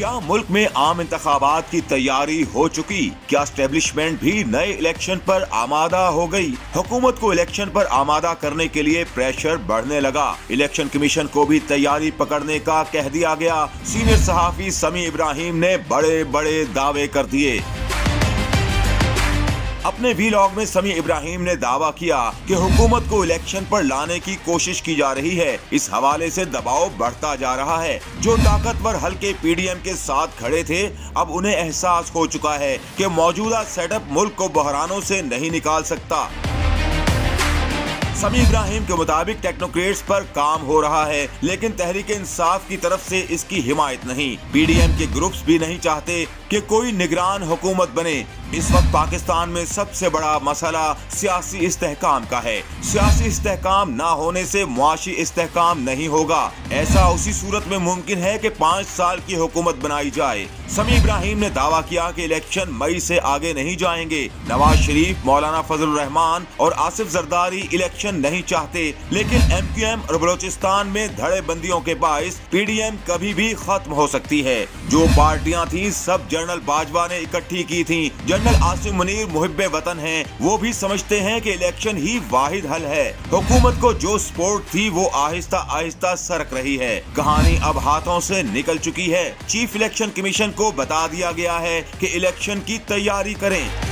क्या मुल्क में आम इंतबात की तैयारी हो चुकी? क्या स्टेब्लिशमेंट भी नए इलेक्शन पर आमादा हो गई? हुकूमत को इलेक्शन पर आमादा करने के लिए प्रेशर बढ़ने लगा। इलेक्शन कमीशन को भी तैयारी पकड़ने का कह दिया गया। सीनियर सहाफी समी इब्राहिम ने बड़े बड़े दावे कर दिए। अपने वीलॉग में समी इब्राहिम ने दावा किया कि हुकूमत को इलेक्शन पर लाने की कोशिश की जा रही है। इस हवाले से दबाव बढ़ता जा रहा है। जो ताकतवर हल्के पीडीएम के साथ खड़े थे, अब उन्हें एहसास हो चुका है कि मौजूदा सेटअप मुल्क को बहरानों से नहीं निकाल सकता। समी इब्राहिम के मुताबिक टेक्नोक्रेट्स पर काम हो रहा है, लेकिन तहरीक इंसाफ की तरफ़ से इसकी हिमायत नहीं। पीडीएम के ग्रुप्स भी नहीं चाहते कि कोई निगरान हुकूमत बने। इस वक्त पाकिस्तान में सबसे बड़ा मसला सियासी इस्तेकाम का है। सियासी इस्तेकाम न होने से मुआशी इस्तेकाम नहीं होगा। ऐसा उसी सूरत में मुमकिन है कि पाँच साल की हुकूमत बनाई जाए। समी इब्राहिम ने दावा किया कि इलेक्शन मई से आगे नहीं जाएँगे। नवाज़ शरीफ, मौलाना फजल रहमान और आसिफ जरदारी इलेक्शन नहीं चाहते। लेकिन एम क्यू एम और बलोचिस्तान में धड़े बंदियों के बायस पी डी एम कभी भी खत्म हो सकती है। जो पार्टियाँ थी, सब जनरल बाजवा ने इकट्ठी की थी। जनरल आसिम मुनीर मुहिब वतन है। वो भी समझते है की इलेक्शन ही वाहिद हल है। हुकूमत को जो स्पोर्ट थी, वो आहिस्ता आहिस्ता सरक रही है। कहानी अब हाथों से निकल चुकी है। चीफ इलेक्शन कमीशन को बता दिया गया है कि इलेक्शन की तैयारी करें।